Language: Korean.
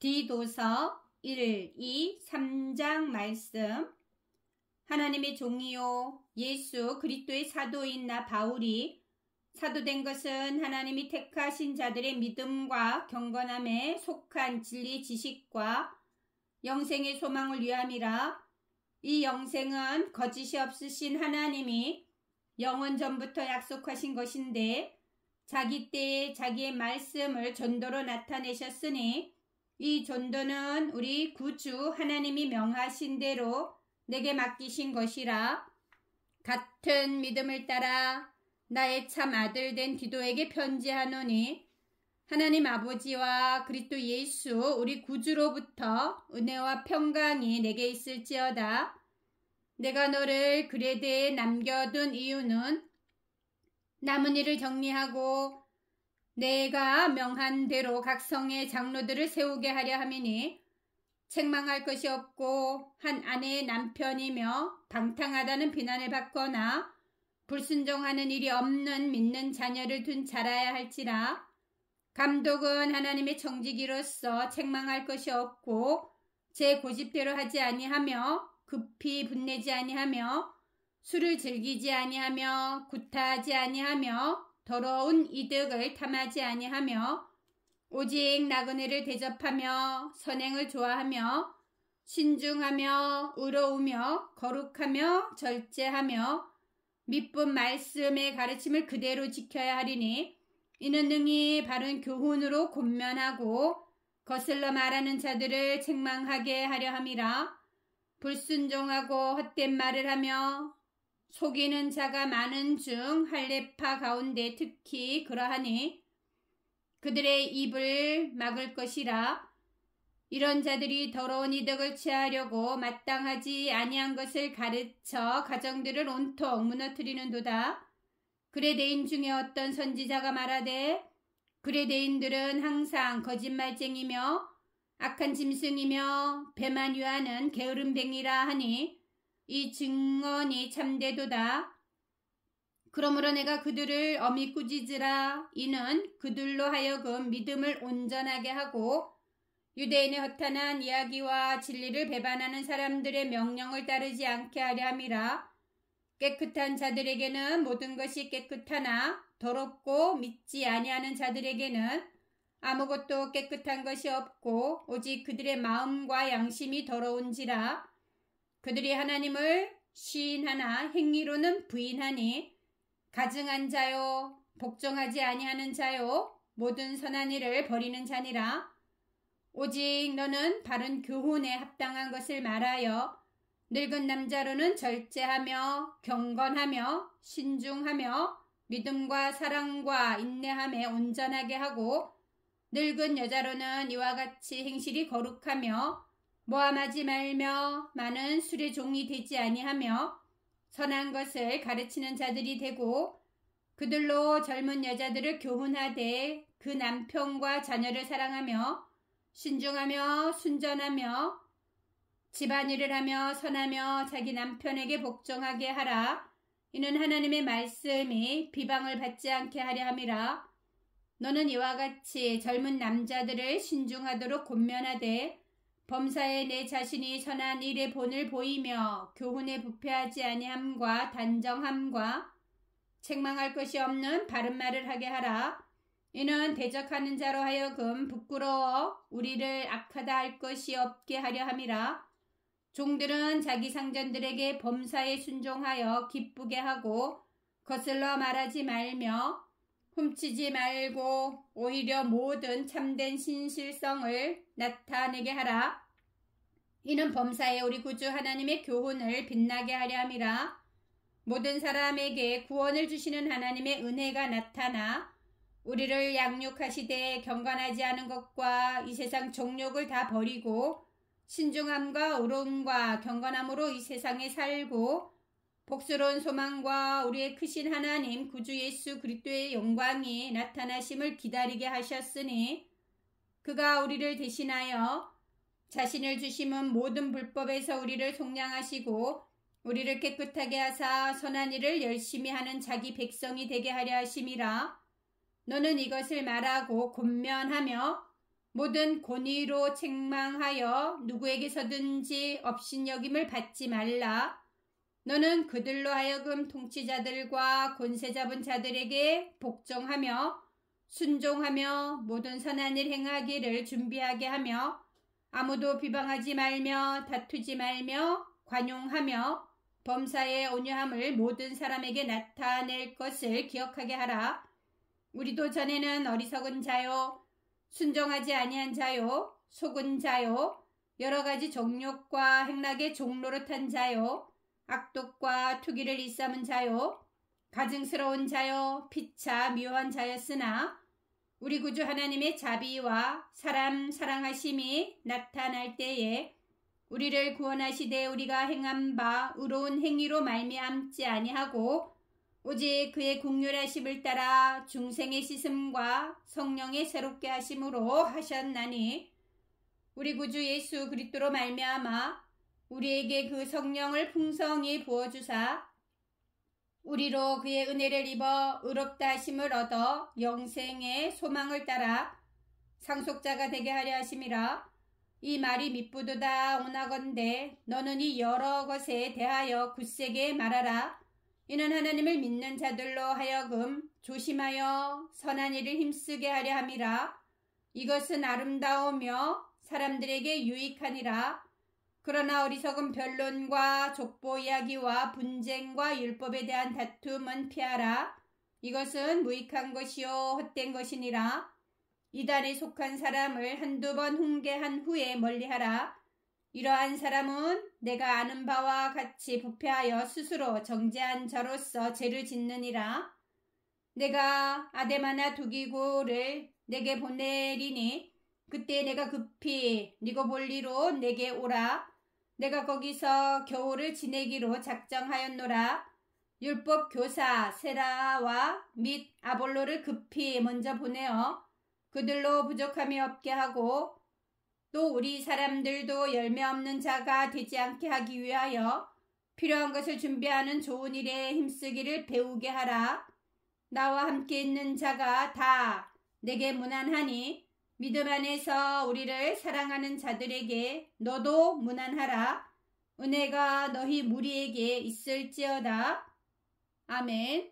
디도서 1, 2, 3장 말씀. 하나님의 종이요 예수 그리스도의 사도인 나 바울이 사도된 것은 하나님이 택하신 자들의 믿음과 경건함에 속한 진리 지식과 영생의 소망을 위함이라. 이 영생은 거짓이 없으신 하나님이 영원 전부터 약속하신 것인데 자기 때에 자기의 말씀을 전도로 나타내셨으니 이 전도는 우리 구주 하나님이 명하신 대로 내게 맡기신 것이라 같은 믿음을 따라 나의 참 아들 된 디도에게 편지하노니 하나님 아버지와 그리스도 예수 우리 구주로부터 은혜와 평강이 내게 있을지어다. 내가 너를 그레드에 남겨둔 이유는 남은 일을 정리하고 내가 명한 대로 각 성의 장로들을 세우게 하려 함이니 책망할 것이 없고 한 아내의 남편이며 방탕하다는 비난을 받거나 불순종하는 일이 없는 믿는 자녀를 둔 자라야 할지라. 감독은 하나님의 정직이로서 책망할 것이 없고 제 고집대로 하지 아니하며 급히 분내지 아니하며 술을 즐기지 아니하며 구타하지 아니하며 더러운 이득을 탐하지 아니하며 오직 나그네를 대접하며 선행을 좋아하며 신중하며 의로우며 거룩하며 절제하며 미쁜 말씀의 가르침을 그대로 지켜야 하리니 이는 능히 바른 교훈으로 곤면하고 거슬러 말하는 자들을 책망하게 하려 함이라. 불순종하고 헛된 말을 하며 속이는 자가 많은 중 할례파 가운데 특히 그러하니 그들의 입을 막을 것이라 이런 자들이 더러운 이득을 취하려고 마땅하지 아니한 것을 가르쳐 가정들을 온통 무너뜨리는도다. 그레대인 중에 어떤 선지자가 말하되 그레대인들은 항상 거짓말쟁이며 악한 짐승이며 배만 유하는 게으름뱅이라 하니 이 증언이 참되도다. 그러므로 내가 그들을 어미 꾸짖으라. 이는 그들로 하여금 믿음을 온전하게 하고 유대인의 허탄한 이야기와 진리를 배반하는 사람들의 명령을 따르지 않게 하려 함이라. 깨끗한 자들에게는 모든 것이 깨끗하나 더럽고 믿지 아니하는 자들에게는 아무것도 깨끗한 것이 없고 오직 그들의 마음과 양심이 더러운지라 그들이 하나님을 시인하나 행위로는 부인하니 가증한 자요 복종하지 아니하는 자요 모든 선한 일을 버리는 자니라. 오직 너는 바른 교훈에 합당한 것을 말하여 늙은 남자로는 절제하며 경건하며 신중하며 믿음과 사랑과 인내함에 온전하게 하고 늙은 여자로는 이와 같이 행실이 거룩하며 모함하지 말며 많은 술의 종이 되지 아니하며 선한 것을 가르치는 자들이 되고 그들로 젊은 여자들을 교훈하되 그 남편과 자녀를 사랑하며 신중하며 순전하며 집안일을 하며 선하며 자기 남편에게 복종하게 하라. 이는 하나님의 말씀이 비방을 받지 않게 하려 함이라. 너는 이와 같이 젊은 남자들을 신중하도록 곤면하되 범사에 내 자신이 선한 일의 본을 보이며 교훈에 부패하지 아니함과 단정함과 책망할 것이 없는 바른 말을 하게 하라. 이는 대적하는 자로 하여금 부끄러워 우리를 악하다 할 것이 없게 하려 함이라. 종들은 자기 상전들에게 범사에 순종하여 기쁘게 하고 거슬러 말하지 말며 훔치지 말고 오히려 모든 참된 신실성을 나타내게 하라. 이는 범사에 우리 구주 하나님의 교훈을 빛나게 하려 함이라. 모든 사람에게 구원을 주시는 하나님의 은혜가 나타나 우리를 양육하시되 경건하지 않은 것과 이 세상 종욕을 다 버리고 신중함과 의로움과 경건함으로 이 세상에 살고 복스러운 소망과 우리의 크신 하나님 구주 예수 그리스도의 영광이 나타나심을 기다리게 하셨으니 그가 우리를 대신하여 자신을 주심은 모든 불법에서 우리를 속량하시고 우리를 깨끗하게 하사 선한 일을 열심히 하는 자기 백성이 되게 하려 하심이라 너는 이것을 말하고 곤면하며 모든 권위로 책망하여 누구에게서든지 업신여김을 받지 말라. 너는 그들로 하여금 통치자들과 권세 잡은 자들에게 복종하며 순종하며 모든 선한 일 행하기를 준비하게 하며 아무도 비방하지 말며 다투지 말며 관용하며 범사의 온유함을 모든 사람에게 나타낼 것을 기억하게 하라. 우리도 전에는 어리석은 자요, 순종하지 아니한 자요, 속은 자요, 여러 가지 정욕과 행락의 종로릇한 자요, 악독과 투기를 일삼은 자요, 가증스러운 자요, 피차 미워한 자였으나 우리 구주 하나님의 자비와 사람 사랑하심이 나타날 때에 우리를 구원하시되 우리가 행한 바 의로운 행위로 말미암지 아니하고 오직 그의 국률하심을 따라 중생의 씻음과 성령의 새롭게 하심으로 하셨나니 우리 구주 예수 그리스도로 말미암아 우리에게 그 성령을 풍성히 부어주사 우리로 그의 은혜를 입어 의롭다 하심을 얻어 영생의 소망을 따라 상속자가 되게 하려 하심이라. 이 말이 미쁘도다 오나건대 너는 이 여러 것에 대하여 굳세게 말하라. 이는 하나님을 믿는 자들로 하여금 조심하여 선한 일을 힘쓰게 하려 함이라. 이것은 아름다우며 사람들에게 유익하니라 그러나 어리석은 변론과 족보 이야기와 분쟁과 율법에 대한 다툼은 피하라. 이것은 무익한 것이요 헛된 것이니라. 이단에 속한 사람을 한두 번 훈계한 후에 멀리하라. 이러한 사람은 내가 아는 바와 같이 부패하여 스스로 정죄한 자로서 죄를 짓느니라. 내가 아데마나 두기고를 내게 보내리니 그때 내가 급히 니고볼리로 내게 오라. 내가 거기서 겨울을 지내기로 작정하였노라. 율법 교사 세라와 및 아볼로를 급히 먼저 보내어 그들로 부족함이 없게 하고 또 우리 사람들도 열매 없는 자가 되지 않게 하기 위하여 필요한 것을 준비하는 좋은 일에 힘쓰기를 배우게 하라. 나와 함께 있는 자가 다 내게 무난하니 믿음 안에서 우리를 사랑하는 자들에게 너도 무난하라. 은혜가 너희 무리에게 있을지어다. 아멘.